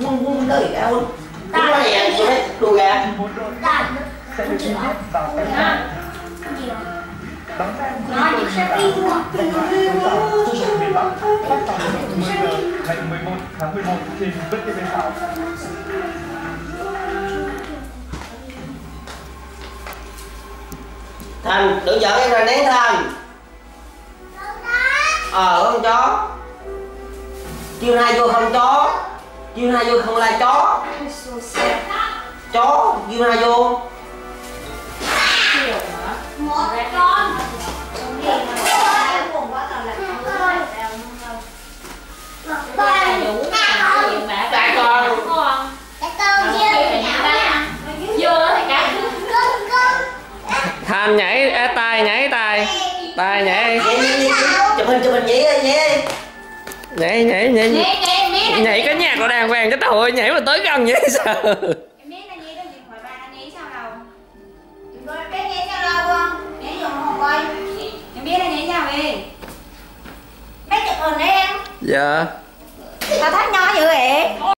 quân quân đời đâu Đúng là vậy, tôi thấy đùa gà. Sẽ được vào tay? Đón xem Nói thì sẽ đi mua. Miền Bắc phát sóng lúc 10 giờ ngày 11 tháng 11 trên VTV6. Thành, đừng giận em rồi nén Thành Ờ, con chó Chiều nay vô không chó Chiều nay vô không là chó. Chó, chiều nay vô? Một con. Hai Thanh nhảy à, tài nhảy tài tài nhảy. Nhảy, nhảy, nhảy, chụp hình, chụp hình nhảy đi, nhảy nhảy nhảy nhảy. Biết nhảy cái của đàng hoàng cái trời ơi nhảy mà tới gần vậy sao? Em biết là nhí đâu điện thoại ba anh nhí sao đâu cái nhảy cho lâu không? Nhảy dùng không quay em biết là nhí sao đi Mấy chụp hình đấy em? Dạ. Tao thắt nhỏ dữ vậy